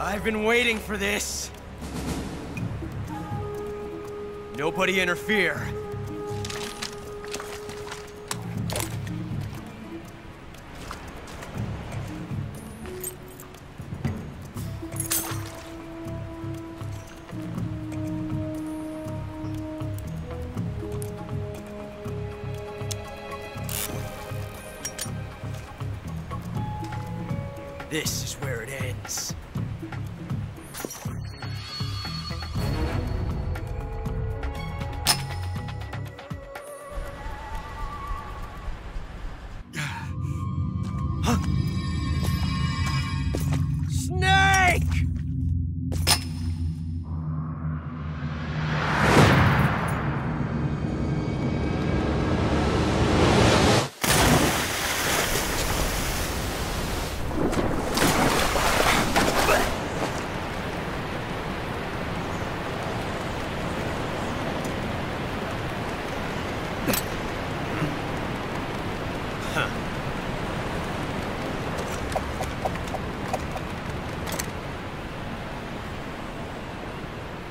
I've been waiting for this. Nobody interfere. This is where it ends.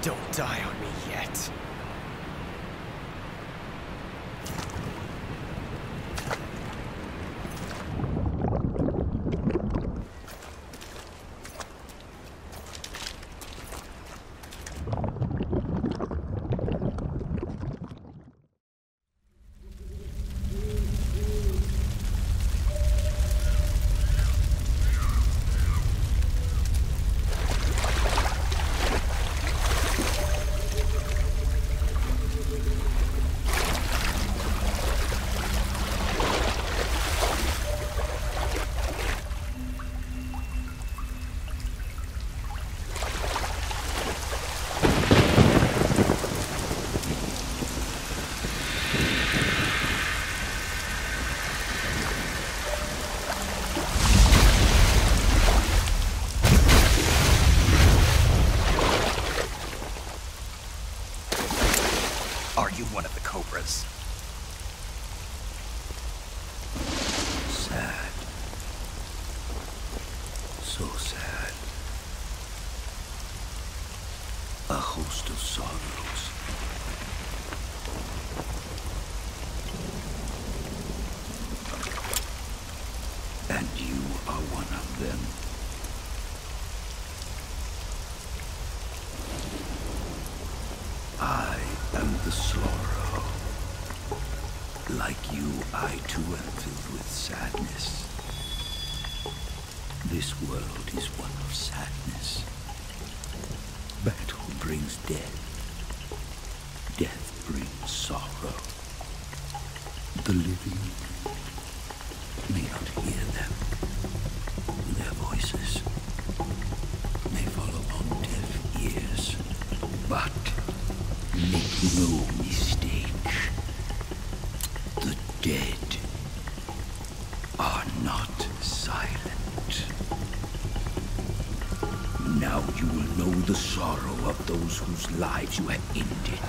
Don't die on me yet. Are you one of the Cobras? Sad. So sad. A host of sorrows. And you are one of them. I am the sorrow. Like you, I too am filled with sadness. This world is one of sadness. Battle brings death. Death brings sorrow. The living no mistake. The dead are not silent. Now you will know the sorrow of those whose lives you have ended.